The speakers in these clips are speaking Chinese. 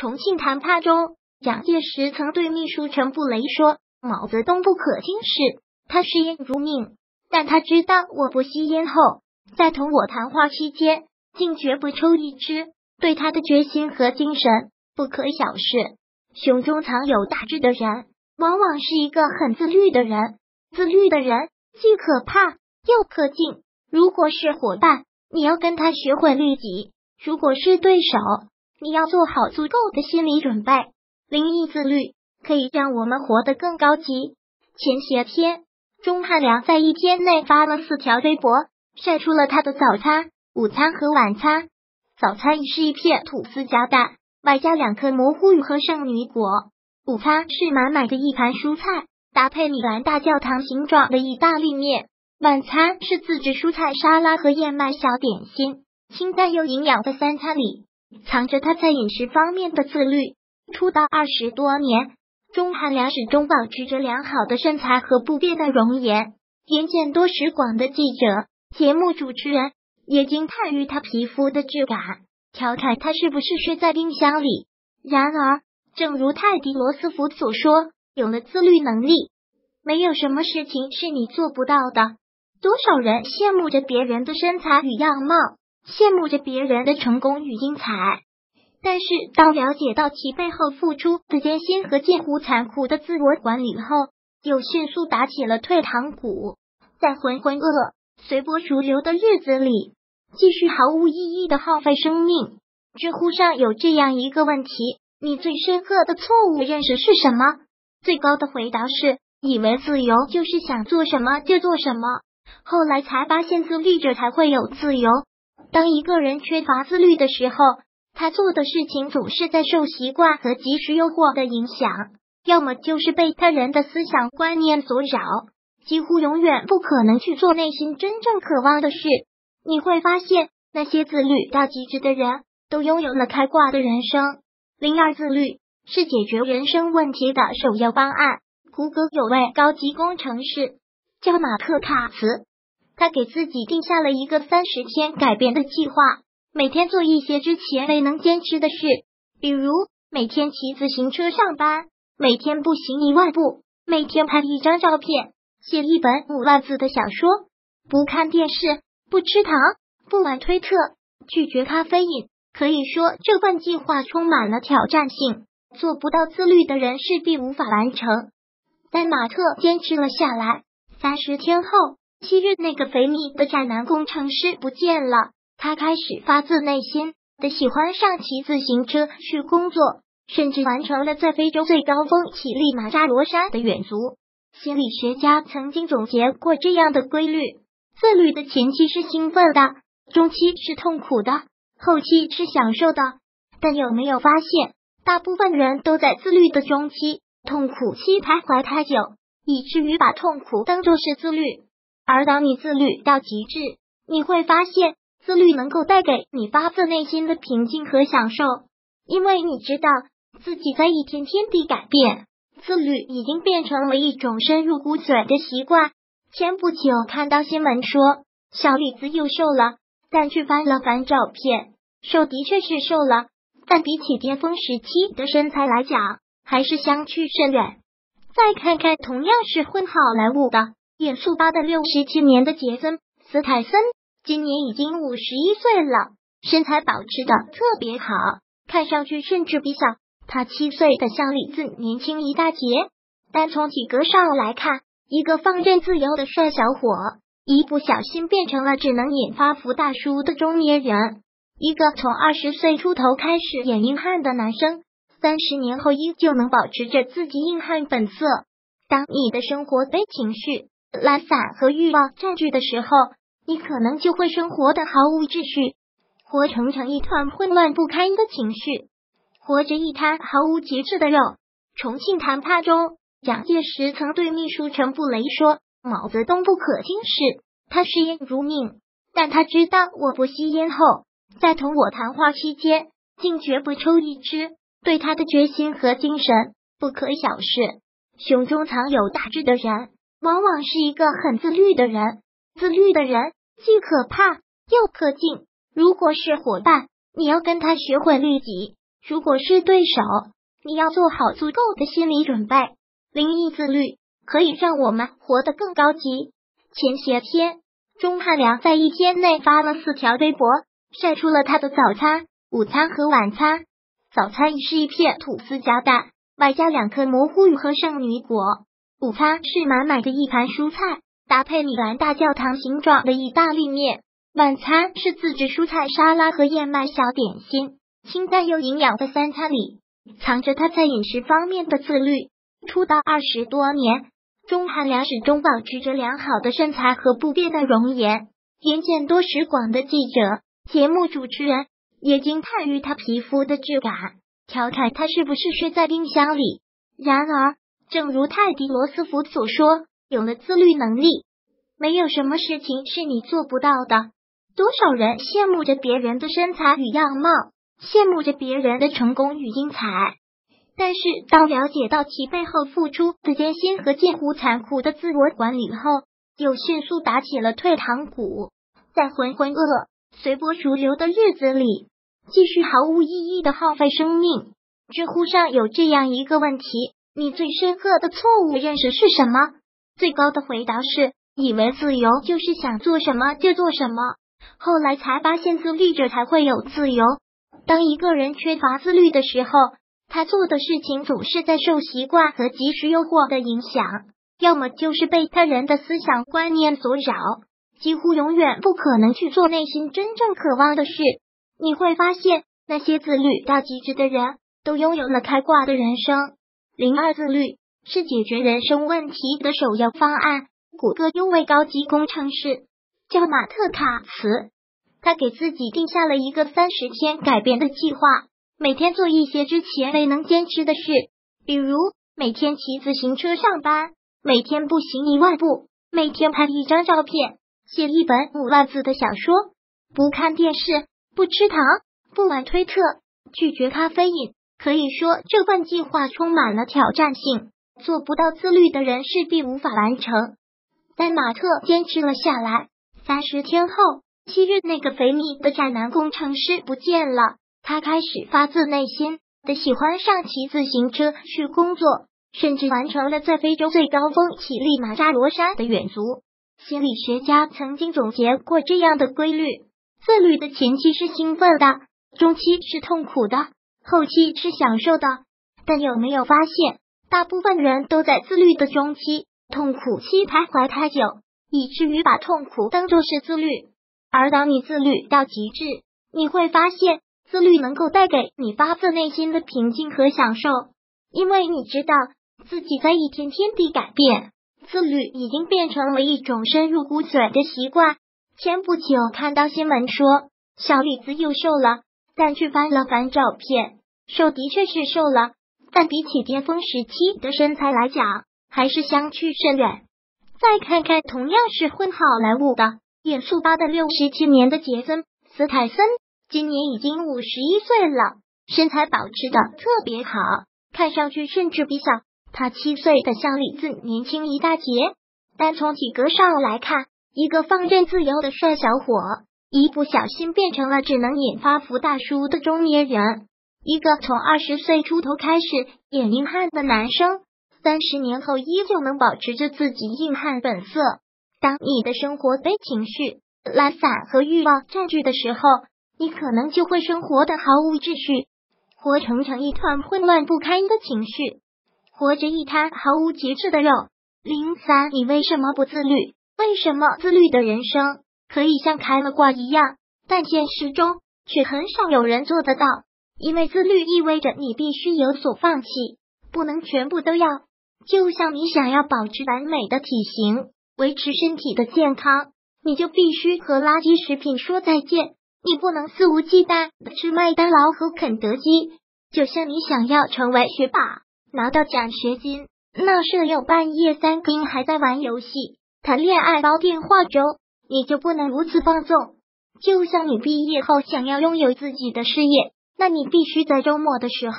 重庆谈判中，蒋介石曾对秘书陈布雷说：“毛泽东不可轻视，他视烟如命，但他知道我不吸烟后，在同我谈话期间竟绝不抽一支，对他的决心和精神不可小视。胸中藏有大志的人，往往是一个很自律的人。自律的人既可怕又可敬。如果是伙伴，你要跟他学会律己；如果是对手，你要做好足够的心理准备。灵异自律可以让我们活得更高级。前些天，钟汉良在一天内发了四条微博，晒出了他的早餐、午餐和晚餐。早餐是一片吐司加蛋，外加两颗蘑菇和圣女果；午餐是满满的一盘蔬菜，搭配米兰大教堂形状的意大利面；晚餐是自制蔬菜沙拉和燕麦小点心。清淡又营养的三餐里。藏着他在饮食方面的自律。出道二十多年，钟汉良始终保持着良好的身材和不变的容颜。眼见多识广的记者、节目主持人也惊叹于他皮肤的质感，调侃他是不是睡在冰箱里。然而，正如泰迪罗斯福所说，有了自律能力，没有什么事情是你做不到的。多少人羡慕着别人的身材与样貌。羡慕着别人的成功与精彩，但是当了解到其背后付出的艰辛和近乎残酷的自我管理后，又迅速打起了退堂鼓。在浑浑噩噩、随波逐流的日子里，继续毫无意义的耗费生命。知乎上有这样一个问题：你最深刻的错误认识是什么？最高的回答是：以为自由就是想做什么就做什么。后来才发现，自律者才会有自由。当一个人缺乏自律的时候，他做的事情总是在受习惯和及时诱惑的影响，要么就是被他人的思想观念所扰，几乎永远不可能去做内心真正渴望的事。你会发现，那些自律到极致的人都拥有了开挂的人生。零二自律是解决人生问题的首要方案。谷歌有位高级工程师叫马特卡茨。他给自己定下了一个三十天改变的计划，每天做一些之前未能坚持的事，比如每天骑自行车上班，每天步行一万步，每天拍一张照片，写一本五万字的小说，不看电视，不吃糖，不玩推特，拒绝咖啡因。可以说，这份计划充满了挑战性，做不到自律的人势必无法完成。但马特坚持了下来，三十天后。昔日那个肥腻的宅男工程师不见了，他开始发自内心的喜欢上骑自行车去工作，甚至完成了在非洲最高峰乞力马扎罗山的远足。心理学家曾经总结过这样的规律：自律的前期是兴奋的，中期是痛苦的，后期是享受的。但有没有发现，大部分人都在自律的中期、痛苦期徘徊太久，以至于把痛苦当作是自律。而当你自律到极致，你会发现自律能够带给你发自内心的平静和享受，因为你知道自己在一天天地改变，自律已经变成了一种深入骨髓的习惯。前不久看到新闻说，小李子又瘦了，但去翻了翻照片，瘦的确是瘦了，但比起巅峰时期的身材来讲，还是相去甚远。再看看同样是混好莱坞的。演速八的六十七年的杰森斯坦森，今年已经五十一岁了，身材保持的特别好，看上去甚至比小他七岁的小李子年轻一大截。但从体格上来看，一个放任自由的帅小伙，一不小心变成了只能引发福大叔的中年人。一个从二十岁出头开始演硬汉的男生，三十年后依旧能保持着自己硬汉本色。当你的生活被情绪。懒散和欲望占据的时候，你可能就会生活的毫无秩序，活成成一团混乱不堪的情绪，活着一滩毫无节制的肉。重庆谈判中，蒋介石曾对秘书陈布雷说：“毛泽东不可轻视，他视烟如命，但他知道我不吸烟后，在同我谈话期间竟绝不抽一支，对他的决心和精神不可小视。胸中藏有大志的人。”往往是一个很自律的人，自律的人既可怕又可敬。如果是伙伴，你要跟他学会律己；如果是对手，你要做好足够的心理准备。灵异自律可以让我们活得更高级。前些天，钟汉良在一天内发了四条微博，晒出了他的早餐、午餐和晚餐。早餐是一片吐司加蛋，外加两颗蘑菇和圣女果；午餐是满满的一盘蔬菜，搭配米兰大教堂形状的意大利面；晚餐是自制蔬菜沙拉和燕麦小点心。清淡又营养的三餐里，藏着他在饮食方面的自律。出道二十多年，钟汉良始终保持着良好的身材和不变的容颜。眼见多识广的记者、节目主持人也惊叹于他皮肤的质感，调侃他是不是睡在冰箱里。然而，正如泰迪罗斯福所说，有了自律能力，没有什么事情是你做不到的。多少人羡慕着别人的身材与样貌。羡慕着别人的成功与精彩，但是当了解到其背后付出的艰辛和近乎残酷的自我管理后，又迅速打起了退堂鼓，在浑浑噩噩、随波逐流的日子里，继续毫无意义的耗费生命。知乎上有这样一个问题：你最深刻的错误认识是什么？最高的回答是：以为自由就是想做什么就做什么，后来才发现自律者才会有自由。当一个人缺乏自律的时候，他做的事情总是在受习惯和及时诱惑的影响，要么就是被他人的思想观念所扰，几乎永远不可能去做内心真正渴望的事。你会发现，那些自律到极致的人都拥有了开挂的人生。零二自律是解决人生问题的首要方案。谷歌优位高级工程师叫马特卡茨。他给自己定下了一个三十天改变的计划，每天做一些之前未能坚持的事，比如每天骑自行车上班，每天步行一万步，每天拍一张照片，写一本五万字的小说，不看电视，不吃糖，不玩推特，拒绝咖啡因。可以说，这份计划充满了挑战性，做不到自律的人势必无法完成。但马特坚持了下来，三十天后。昔日那个肥腻的宅男工程师不见了，他开始发自内心的喜欢上骑自行车去工作，甚至完成了在非洲最高峰乞力马扎罗山的远足。心理学家曾经总结过这样的规律：自律的前期是兴奋的，中期是痛苦的，后期是享受的。但有没有发现，大部分人都在自律的中期、痛苦期徘徊太久，以至于把痛苦当作是自律。而当你自律到极致，你会发现自律能够带给你发自内心的平静和享受，因为你知道自己在一天天地改变。自律已经变成了一种深入骨髓的习惯。前不久看到新闻说，小李子又瘦了，但去翻了翻照片，瘦的确是瘦了，但比起巅峰时期的身材来讲，还是相去甚远。再看看同样是混好莱坞的。演速八的六十七年的杰森斯坦森，今年已经五十一岁了，身材保持的特别好，看上去甚至比小他七岁的小李子年轻一大截。但从体格上来看，一个放任自由的帅小伙，一不小心变成了只能演发福大叔的中年人；一个从二十岁出头开始演硬汉的男生，三十年后依旧能保持着自己硬汉本色。当你的生活被情绪、懒散和欲望占据的时候，你可能就会生活的毫无秩序，活成成一团混乱不堪的情绪，活着一滩毫无节制的肉。零三，你为什么不自律？为什么自律的人生可以像开了挂一样，但现实中却很少有人做得到？因为自律意味着你必须有所放弃，不能全部都要。就像你想要保持完美的体型。维持身体的健康，你就必须和垃圾食品说再见。你不能肆无忌惮的吃麦当劳和肯德基。就像你想要成为学霸，拿到奖学金，那舍友半夜三更还在玩游戏、谈恋爱、煲电话粥，你就不能如此放纵。就像你毕业后想要拥有自己的事业，那你必须在周末的时候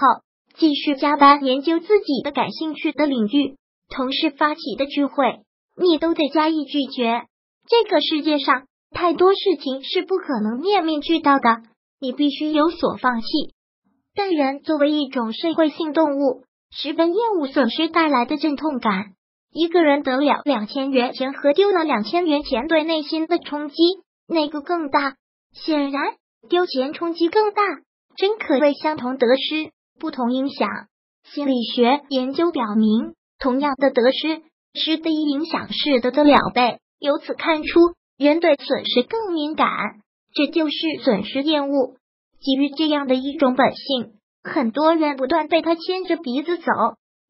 继续加班研究自己的感兴趣的领域。同事发起的聚会。你都得加以拒绝。这个世界上太多事情是不可能面面俱到的，你必须有所放弃。但人作为一种社会性动物，十分厌恶损失带来的阵痛感。一个人得了两千元钱和丢了两千元钱对内心的冲击，哪个更大？显然，丢钱冲击更大。真可谓相同得失，不同影响。心理学研究表明，同样的得失，失的影响是得的两倍。由此看出，人对损失更敏感，这就是损失厌恶。基于这样的一种本性，很多人不断被他牵着鼻子走。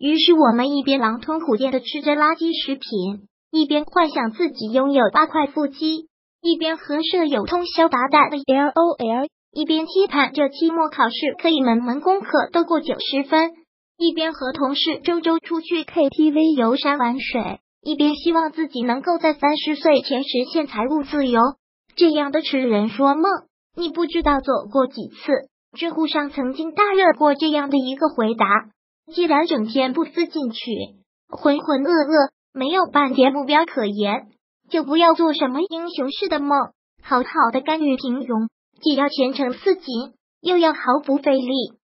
于是，我们一边狼吞虎咽的吃着垃圾食品，一边幻想自己拥有八块腹肌，一边和舍友通宵达旦的 L O L，一边期盼着期末考试可以门门功课都过九十分，一边和同事周周出去 K T V 游山玩水，一边希望自己能够在三十岁前实现财务自由。这样的痴人说梦，你不知道走过几次。知乎上曾经大热过这样的一个回答。既然整天不思进取、浑浑噩噩，没有半点目标可言，就不要做什么英雄式的梦，好好的甘于平庸。既要前程似锦，又要毫不费力，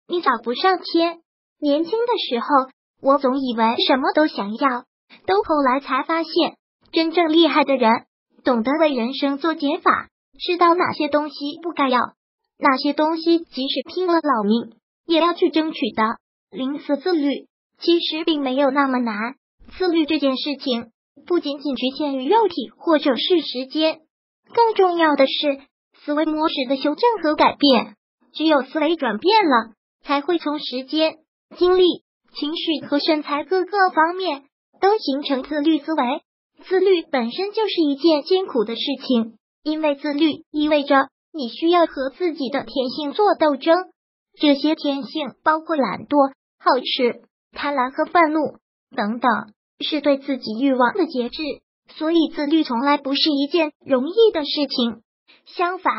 你早不上天。年轻的时候，我总以为什么都想要，都后来才发现，真正厉害的人懂得为人生做减法，知道哪些东西不该要，哪些东西即使拼了老命也要去争取的。零死自律其实并没有那么难。自律这件事情不仅仅局限于肉体或者是时间，更重要的是思维模式的修正和改变。只有思维转变了，才会从时间、精力、情绪和身材各个方面都形成自律思维。自律本身就是一件艰苦的事情，因为自律意味着你需要和自己的天性做斗争。这些天性包括懒惰。好吃、贪婪和愤怒等等，是对自己欲望的节制。所以，自律从来不是一件容易的事情，相反，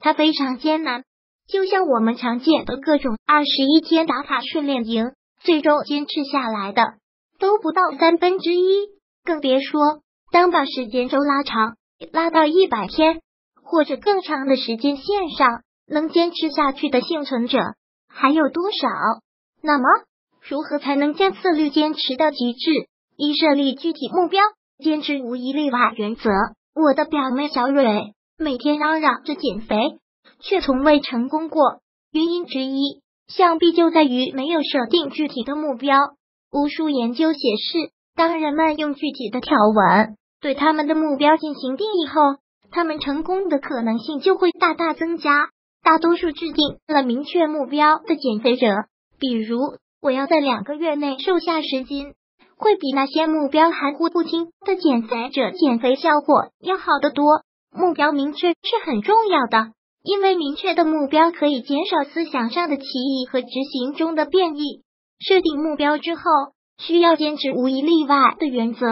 它非常艰难。就像我们常见的各种二十一天打卡训练营，最终坚持下来的都不到三分之一。更别说当把时间轴拉长，拉到一百天或者更长的时间线上，能坚持下去的幸存者还有多少？那么。如何才能将自律坚持到极致？一设立具体目标，坚持无一例外原则。我的表妹小蕊每天嚷嚷着减肥，却从未成功过。原因之一，想必就在于没有设定具体的目标。无数研究显示，当人们用具体的条文对他们的目标进行定义后，他们成功的可能性就会大大增加。大多数制定了明确目标的减肥者，比如。我要在两个月内瘦下十斤，会比那些目标含糊不清的减肥者减肥效果要好得多。目标明确是很重要的，因为明确的目标可以减少思想上的歧义和执行中的变异。设定目标之后，需要坚持无一例外的原则。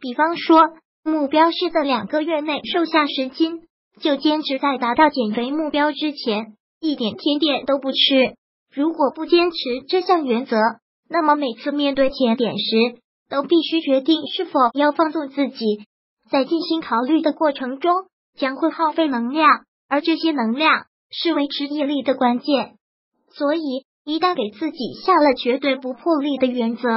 比方说，目标是在两个月内瘦下十斤，就坚持在达到减肥目标之前，一点甜点都不吃。如果不坚持这项原则，那么每次面对甜点时，都必须决定是否要放纵自己。在进行考虑的过程中，将会耗费能量，而这些能量是维持毅力的关键。所以，一旦给自己下了绝对不破例的原则，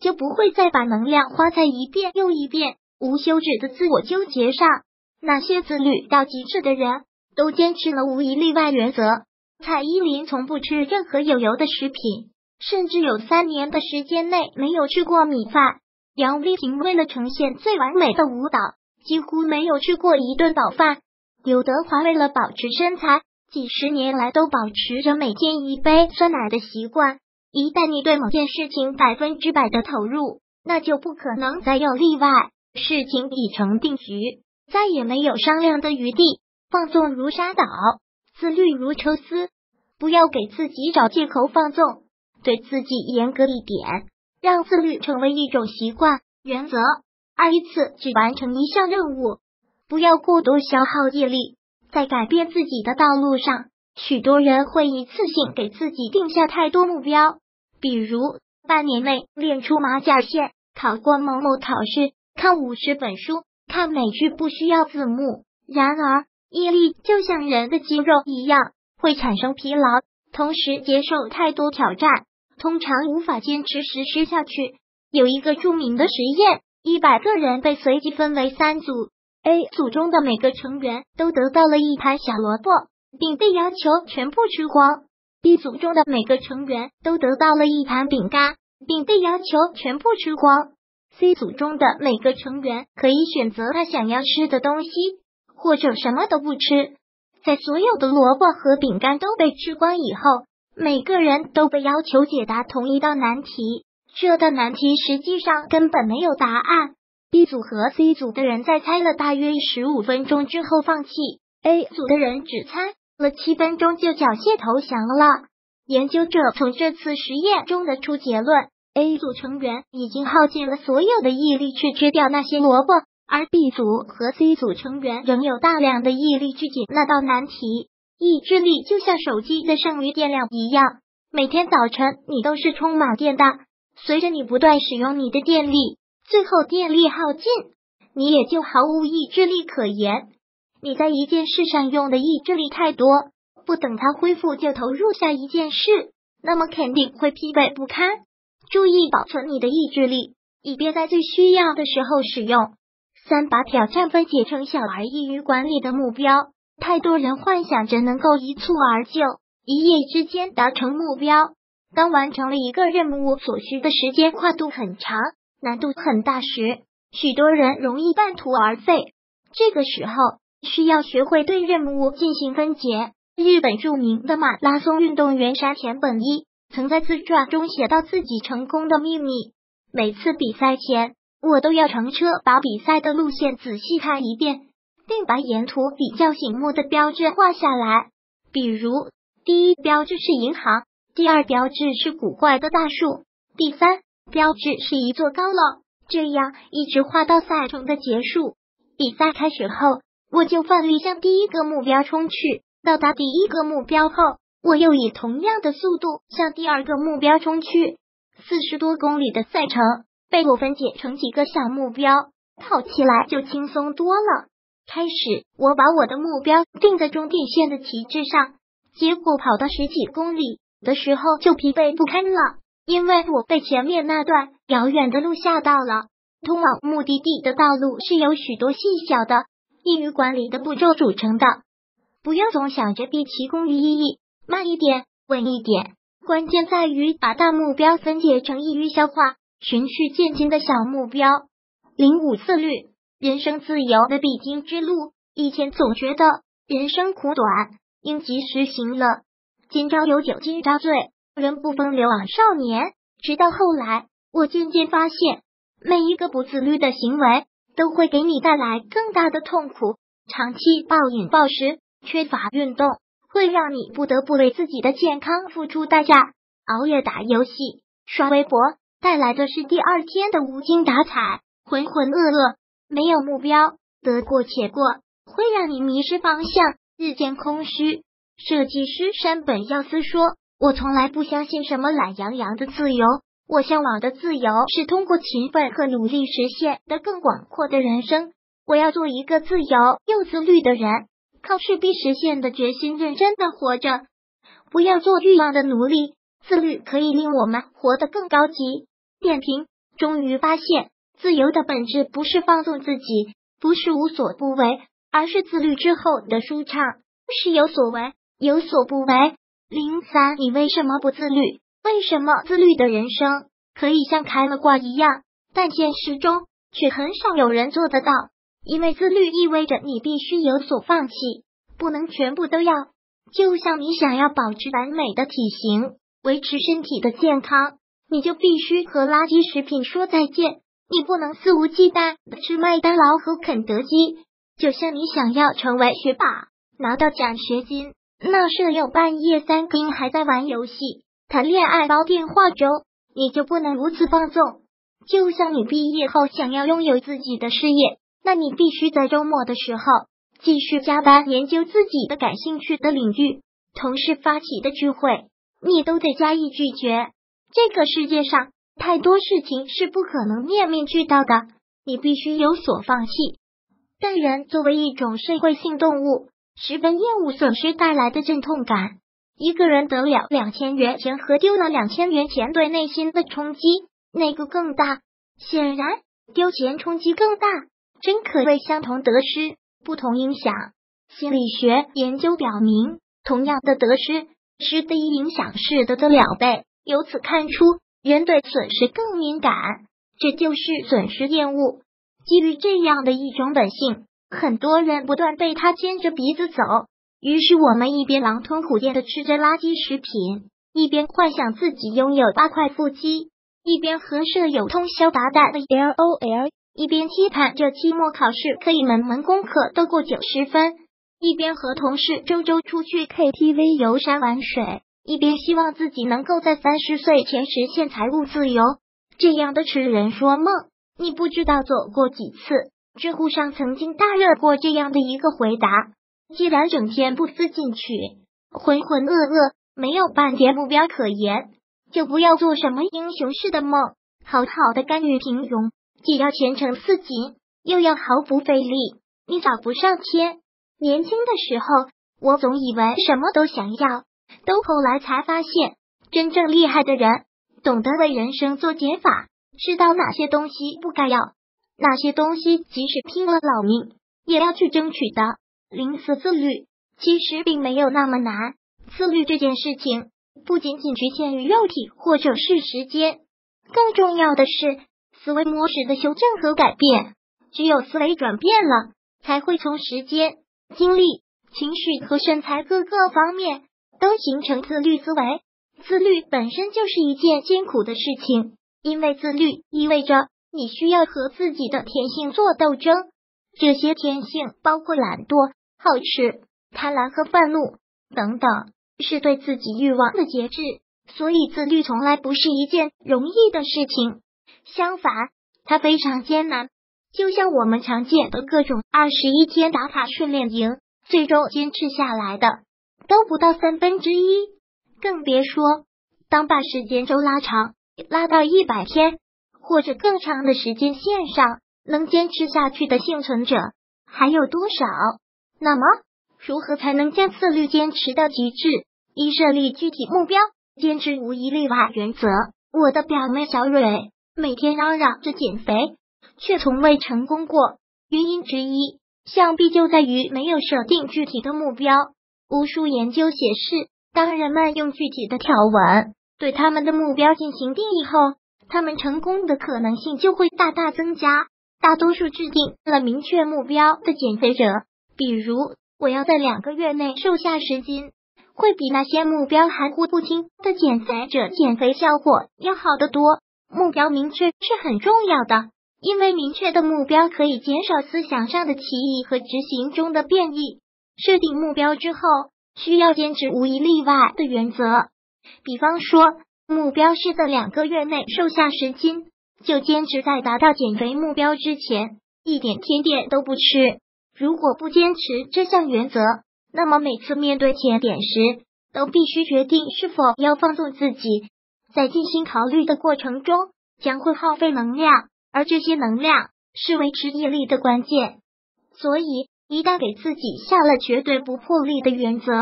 就不会再把能量花在一遍又一遍无休止的自我纠结上。那些自律到极致的人，都坚持了无一例外原则。蔡依林从不吃任何有油的食品，甚至有三年的时间内没有吃过米饭。杨丽萍为了呈现最完美的舞蹈，几乎没有吃过一顿饱饭。刘德华为了保持身材，几十年来都保持着每天一杯酸奶的习惯。一旦你对某件事情百分之百的投入，那就不可能再有例外。事情已成定局，再也没有商量的余地。放纵如沙岛。自律如抽丝，不要给自己找借口放纵，对自己严格一点，让自律成为一种习惯原则。二一次只完成一项任务，不要过多消耗业力。在改变自己的道路上，许多人会一次性给自己定下太多目标，比如半年内练出马甲线、考过某某考试、看五十本书、看美剧不需要字幕。然而。毅力就像人的肌肉一样，会产生疲劳，同时接受太多挑战，通常无法坚持实施下去。有一个著名的实验，一百个人被随机分为三组，A 组中的每个成员都得到了一盘小萝卜，并被要求全部吃光；B 组中的每个成员都得到了一盘饼干，并被要求全部吃光；C 组中的每个成员可以选择他想要吃的东西，或者什么都不吃。在所有的萝卜和饼干都被吃光以后，每个人都被要求解答同一道难题。这道难题实际上根本没有答案。B 组和 C 组的人在猜了大约十五分钟之后放弃，A 组的人只猜了七分钟就缴械投降了。研究者从这次实验中得出结论：A 组成员已经耗尽了所有的毅力去吃掉那些萝卜。而 B 组和 C 组成员仍有大量的毅力去解那道难题。意志力就像手机的剩余电量一样，每天早晨你都是充满电的。随着你不断使用你的电力，最后电力耗尽，你也就毫无意志力可言。你在一件事上用的意志力太多，不等它恢复就投入下一件事，那么肯定会疲惫不堪。注意保存你的意志力，以便在最需要的时候使用。三把挑战分解成小而易于管理的目标。太多人幻想着能够一蹴而就，一夜之间达成目标。当完成了一个任务所需的时间跨度很长、难度很大时，许多人容易半途而废。这个时候需要学会对任务进行分解。日本著名的马拉松运动员山田本一曾在自传中写到自己成功的秘密：每次比赛前。我都要乘车把比赛的路线仔细看一遍，并把沿途比较醒目的标志画下来。比如，第一标志是银行，第二标志是古怪的大树，第三标志是一座高楼。这样一直画到赛程的结束。比赛开始后，我就奋力向第一个目标冲去。到达第一个目标后，我又以同样的速度向第二个目标冲去。四十多公里的赛程。被我分解成几个小目标，跑起来就轻松多了。开始，我把我的目标定在终点线的旗帜上，结果跑到十几公里的时候就疲惫不堪了，因为我被前面那段遥远的路吓到了。通往目的地的道路是由许多细小的、易于管理的步骤组成的，不要总想着毕其功于一役，慢一点，稳一点。关键在于把大目标分解成易于消化。循序渐进的小目标，零五自律，人生自由的必经之路。以前总觉得人生苦短，应及时行乐。今朝有酒今朝醉，人不风流枉少年。直到后来，我渐渐发现，每一个不自律的行为，都会给你带来更大的痛苦。长期暴饮暴食，缺乏运动，会让你不得不为自己的健康付出代价。熬夜打游戏，刷微博。带来的是第二天的无精打采、浑浑噩噩，没有目标，得过且过，会让你迷失方向，日渐空虚。设计师山本耀司说：“我从来不相信什么懒洋洋的自由，我向往的自由是通过勤奋和努力实现的更广阔的人生。我要做一个自由又自律的人，靠势必实现的决心认真的活着，不要做欲望的奴隶。自律可以令我们活得更高级。”点评：终于发现，自由的本质不是放纵自己，不是无所不为，而是自律之后的舒畅，是有所为，有所不为。零三，你为什么不自律？为什么自律的人生可以像开了挂一样，但现实中却很少有人做得到？因为自律意味着你必须有所放弃，不能全部都要。就像你想要保持完美的体型，维持身体的健康。你就必须和垃圾食品说再见。你不能肆无忌惮吃麦当劳和肯德基。就像你想要成为学霸，拿到奖学金，那舍友半夜三更还在玩游戏、谈恋爱、煲电话粥，你就不能如此放纵。就像你毕业后想要拥有自己的事业，那你必须在周末的时候继续加班研究自己的感兴趣的领域。同事发起的聚会，你都得加以拒绝。这个世界上太多事情是不可能面面俱到的，你必须有所放弃。但人作为一种社会性动物，十分厌恶损失带来的阵痛感。一个人得了两千元钱和丢了两千元钱对内心的冲击，哪个更大？显然，丢钱冲击更大。真可谓相同得失，不同影响。心理学研究表明，同样的得失，失的影响是得的两倍。由此看出，人对损失更敏感，这就是损失厌恶。基于这样的一种本性，很多人不断被他牵着鼻子走。于是，我们一边狼吞虎咽的吃着垃圾食品，一边幻想自己拥有八块腹肌，一边和舍友通宵达旦的 L O L，一边期盼着期末考试可以门门功课都过九十分，一边和同事周周出去 K T V 游山玩水，一边希望自己能够在三十岁前实现财务自由。这样的痴人说梦，你不知道走过几次。知乎上曾经大热过这样的一个回答。既然整天不思进取，浑浑噩噩，没有半点目标可言，就不要做什么英雄式的梦，好好的甘于平庸，既要前程似锦，又要毫不费力，你找不上天。年轻的时候，我总以为什么都想要，都后来才发现，真正厉害的人懂得为人生做减法，知道哪些东西不该要，哪些东西即使拼了老命也要去争取的。零四自律其实并没有那么难。自律这件事情不仅仅局限于肉体或者是时间，更重要的是思维模式的修正和改变。只有思维转变了，才会从时间、精力、情绪和身材各个方面都形成自律思维。自律本身就是一件艰苦的事情，因为自律意味着你需要和自己的天性做斗争。这些天性包括懒惰。好吃、贪婪和愤怒等等，是对自己欲望的节制。所以，自律从来不是一件容易的事情，相反，它非常艰难。就像我们常见的各种二十一天打卡训练营，最终坚持下来的都不到三分之一，更别说当把时间轴拉长，拉到一百天或者更长的时间线上，能坚持下去的幸存者还有多少？那么，如何才能将自律坚持到极致？一设立具体目标，坚持无一例外原则。我的表妹小蕊每天嚷嚷着减肥，却从未成功过。原因之一，想必就在于没有设定具体的目标。无数研究显示，当人们用具体的条文对他们的目标进行定义后，他们成功的可能性就会大大增加。大多数制定了明确目标的减肥者。比如，我要在两个月内瘦下十斤，会比那些目标含糊不清的减肥者减肥效果要好得多。目标明确是很重要的，因为明确的目标可以减少思想上的歧义和执行中的变异。设定目标之后，需要坚持无一例外的原则。比方说，目标是在两个月内瘦下十斤，就坚持在达到减肥目标之前，一点甜点都不吃。如果不坚持这项原则，那么每次面对甜点时，都必须决定是否要放纵自己。在进行考虑的过程中，将会耗费能量，而这些能量是维持毅力的关键。所以，一旦给自己下了绝对不破例的原则，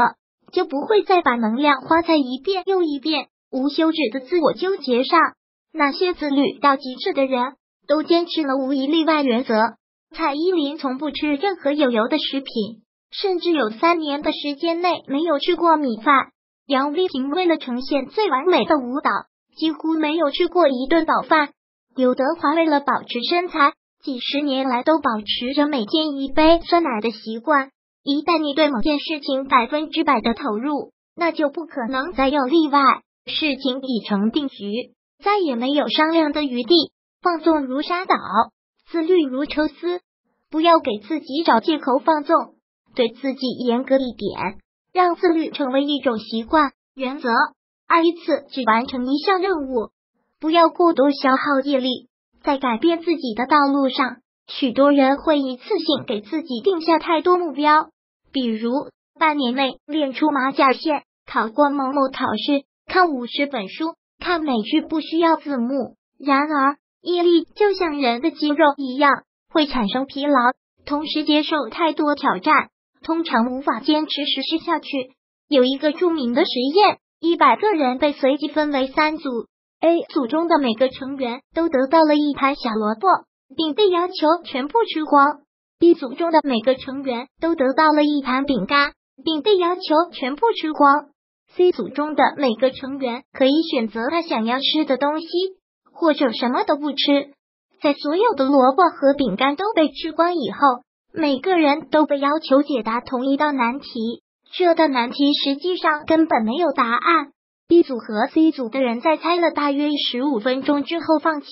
就不会再把能量花在一遍又一遍无休止的自我纠结上。那些自律到极致的人，都坚持了无一例外原则。蔡依林从不吃任何有油的食品，甚至有三年的时间内没有吃过米饭。杨丽萍为了呈现最完美的舞蹈，几乎没有吃过一顿饱饭。刘德华为了保持身材，几十年来都保持着每天一杯酸奶的习惯。一旦你对某件事情百分之百的投入，那就不可能再有例外。事情已成定局，再也没有商量的余地。放纵如沙岛。自律如抽丝，不要给自己找借口放纵，对自己严格一点，让自律成为一种习惯原则。二一次只完成一项任务，不要过多消耗业力。在改变自己的道路上，许多人会一次性给自己定下太多目标，比如半年内练出马甲线、考过某某考试、看五十本书、看美剧不需要字幕。然而。毅力就像人的肌肉一样，会产生疲劳，同时接受太多挑战，通常无法坚持实施下去。有一个著名的实验，一百个人被随机分为三组，A 组中的每个成员都得到了一盘小萝卜，并被要求全部吃光；B 组中的每个成员都得到了一盘饼干，并被要求全部吃光；C 组中的每个成员可以选择他想要吃的东西，或者什么都不吃。在所有的萝卜和饼干都被吃光以后，每个人都被要求解答同一道难题。这道难题实际上根本没有答案。B 组和 C 组的人在猜了大约十五分钟之后放弃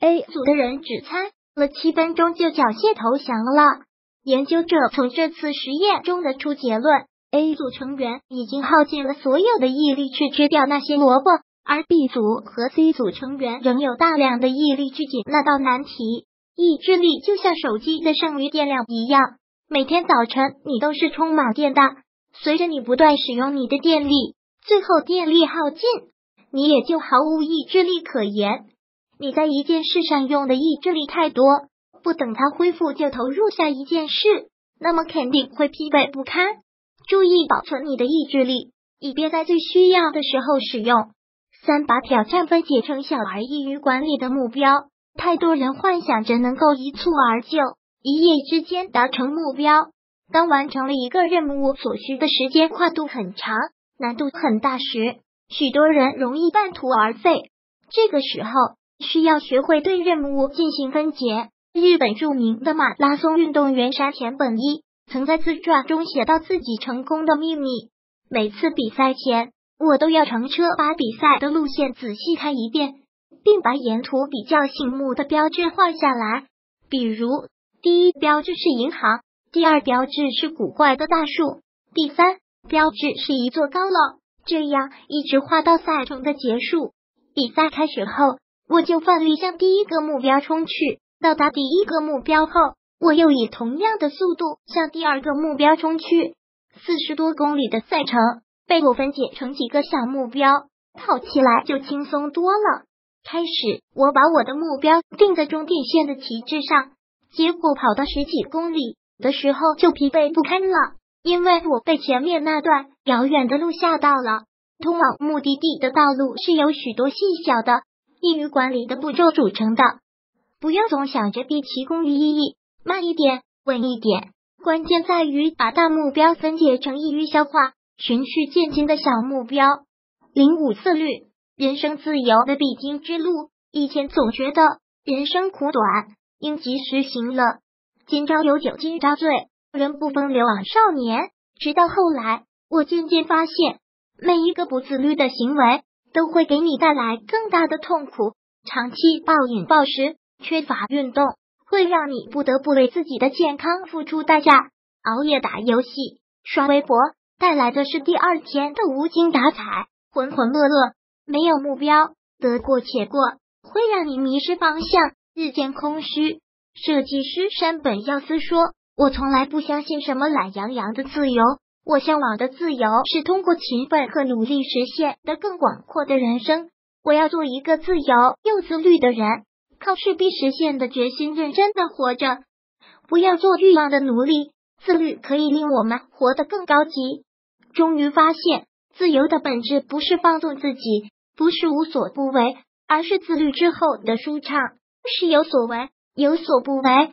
，A 组的人只猜了七分钟就缴械投降了。研究者从这次实验中得出结论：A 组成员已经耗尽了所有的毅力去吃掉那些萝卜。而 B 组和 C 组成员仍有大量的毅力去解那道难题。意志力就像手机的剩余电量一样，每天早晨你都是充满电的。随着你不断使用你的电力，最后电力耗尽，你也就毫无意志力可言。你在一件事上用的意志力太多，不等它恢复就投入下一件事，那么肯定会疲惫不堪。注意保存你的意志力，以便在最需要的时候使用。三把挑战分解成小而易于管理的目标。太多人幻想着能够一蹴而就，一夜之间达成目标。当完成了一个任务所需的时间跨度很长、难度很大时，许多人容易半途而废。这个时候需要学会对任务进行分解。日本著名的马拉松运动员山田本一曾在自传中写到自己成功的秘密：每次比赛前。我都要乘车把比赛的路线仔细看一遍，并把沿途比较醒目的标志画下来。比如，第一标志是银行，第二标志是古怪的大树，第三标志是一座高楼。这样一直画到赛程的结束。比赛开始后，我就奋力向第一个目标冲去。到达第一个目标后，我又以同样的速度向第二个目标冲去。四十多公里的赛程。被我分解成几个小目标，跑起来就轻松多了。开始，我把我的目标定在终点线的旗帜上，结果跑到十几公里的时候就疲惫不堪了，因为我被前面那段遥远的路吓到了。通往目的地的道路是由许多细小的、易于管理的步骤组成的。不要总想着毕其功于一役，慢一点，稳一点。关键在于把大目标分解成易于消化。循序渐进的小目标，零五自律，人生自由的必经之路。以前总觉得人生苦短，应及时行乐。今朝有酒今朝醉，人不风流枉少年。直到后来，我渐渐发现，每一个不自律的行为，都会给你带来更大的痛苦。长期暴饮暴食，缺乏运动，会让你不得不为自己的健康付出代价。熬夜打游戏，刷微博。带来的是第二天的无精打采、浑浑噩噩，没有目标，得过且过，会让你迷失方向，日渐空虚。设计师山本耀司说：“我从来不相信什么懒洋洋的自由，我向往的自由是通过勤奋和努力实现的更广阔的人生。我要做一个自由又自律的人，靠势必实现的决心认真的活着，不要做欲望的奴隶。自律可以令我们活得更高级。”终于发现，自由的本质不是放纵自己，不是无所不为，而是自律之后的舒畅，是有所为，有所不为。